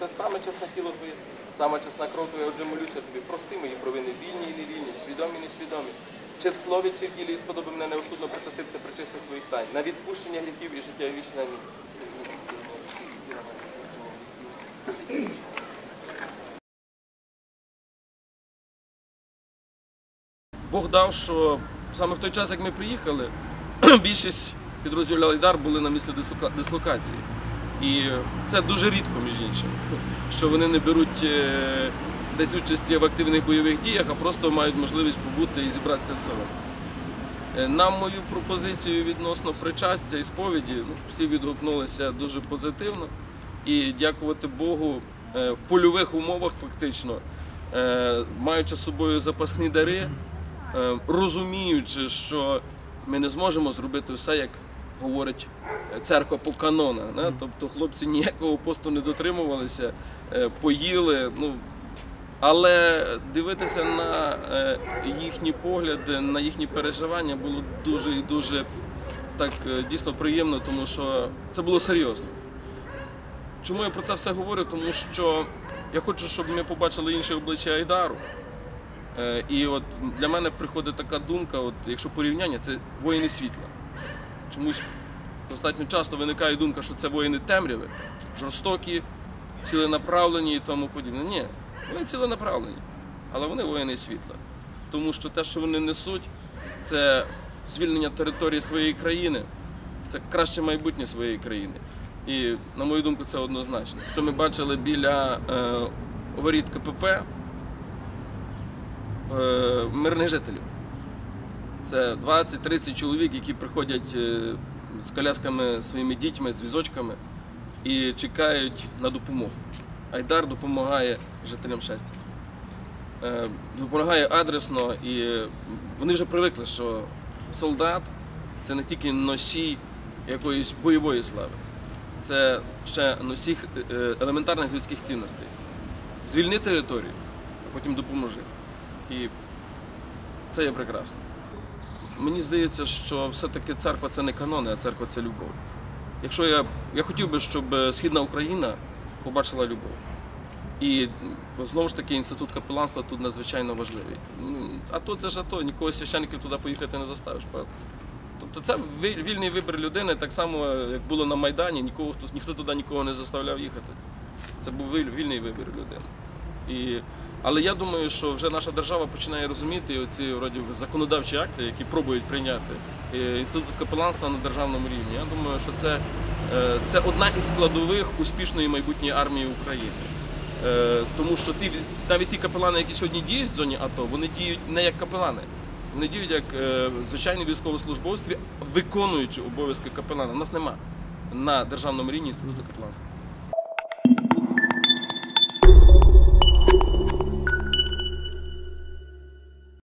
це саме чесне тіло твоє, саме чесна кров твоя, отже молюся тобі, прости мої провини, вільні і невільні, свідомі і несвідомі. Чи в слові, чи в ділі, і сподоби мене неосудно причаститися причистих твоїх тайн, на відпущення гріхів і життя вічне. Амінь. Бог дав, що саме в той час, як ми приїхали, більшість підрозділів Айдар були на місці дислокації. І це дуже рідко, між іншим, що вони не беруть е, десь участі в активних бойових діях, а просто мають можливість побути і зібратися з. Е, На мою пропозицію відносно причастя і сповіді ну, всі відгукнулися дуже позитивно. І дякувати Богу е, в польових умовах, фактично, е, маючи з собою запасні дари, розуміючи, що ми не зможемо зробити все, як говорить е, церква по канонах. Да? Тобто хлопці ніякого посту не дотримувалися, е, поїли. Ну, але дивитися на е, їхні погляди, на їхні переживання було дуже і дуже так дійсно приємно, тому що це було серйозно. Чому я про це все говорю? Тому що я хочу, щоб ми побачили інше обличчя Айдару. І от для мене приходить така думка, от якщо порівняння, це воїни світла. Чомусь достатньо часто виникає думка, що це воїни темряви, жорстокі, ціленаправлені і тому подібне. Ні, вони ціленаправлені, але вони воїни світла. Тому що те, що вони несуть, це звільнення території своєї країни, це краще майбутнє своєї країни. І, на мою думку, це однозначно. Що ми бачили біля е, воріт КПП е, мирних жителів. Це 20-30 чоловік, які приходять е, з колясками своїми дітьми, з візочками і чекають на допомогу. Айдар допомагає жителям щастя. Е, Допомагає адресно, і вони вже привикли, що солдат це не тільки носій якоїсь бойової слави, це ще носій е, елементарних людських цінностей. Звільни територію, а потім допоможи. І це є прекрасно. Мені здається, що все-таки церква це не канони, а церква це любов. Якщо я, я хотів би, щоб е, Східна Україна побачила любов. І знову ж таки інститут капеланства тут надзвичайно важливий. Ну, А то це ж АТО, нікого священників туди поїхати не заставиш, правда? Тобто це вільний вибір людини, так само, е, як було на Майдані, нікого, ніхто туди нікого не заставляв їхати. Це був вільний вибір людини. І, але я думаю, що вже наша держава починає розуміти оці вроді, законодавчі акти, які пробують прийняти е, інститут капеланства на державному рівні. Я думаю, що це, е, це одна із складових успішної майбутньої армії України. Е, Тому що ті, навіть ті капелани, які сьогодні діють в зоні АТО, вони діють не як капелани. Вони діють як звичайні військовослужбовці, виконуючи обов'язки капелана. У нас нема на державному рівні інституту капеланства.